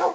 Oh.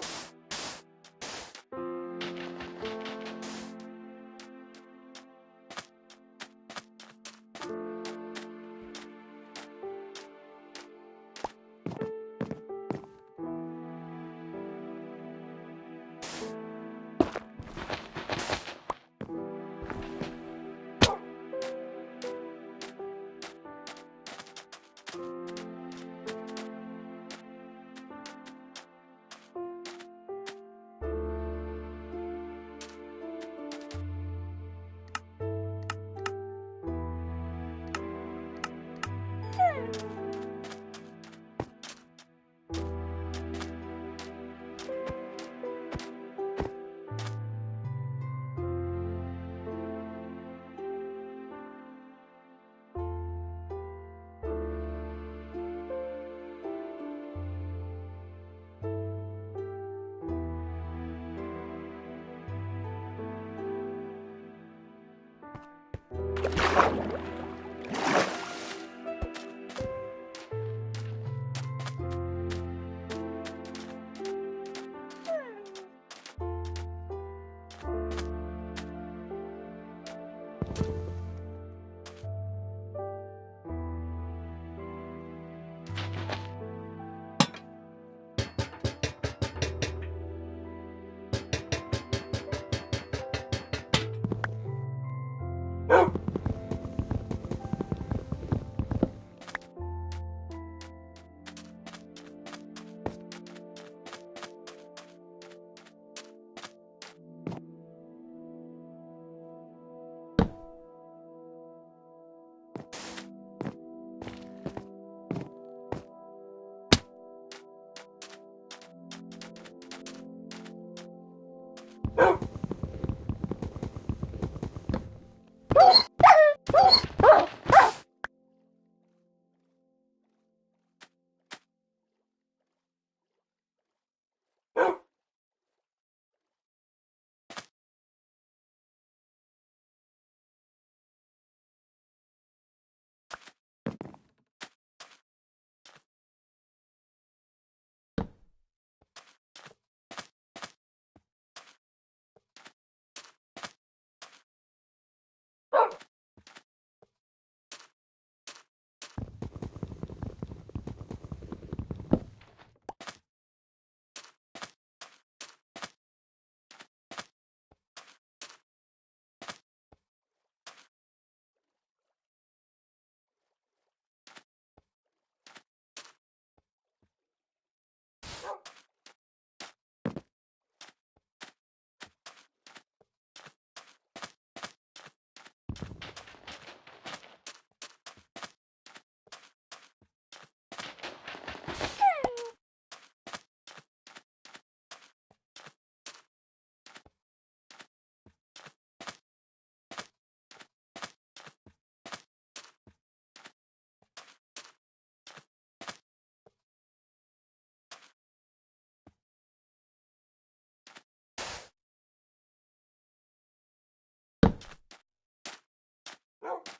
Oh!